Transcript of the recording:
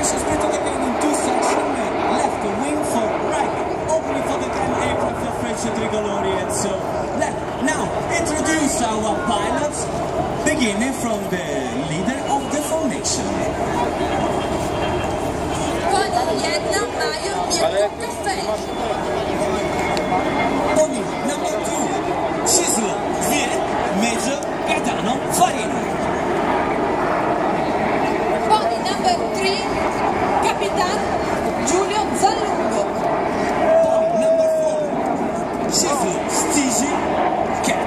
In two left wing for right, for the 10 aircraft French Now, introduce our pilots, beginning from the leader. chefe Stige Cat.